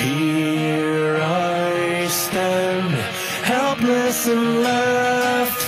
Here I stand, helpless and left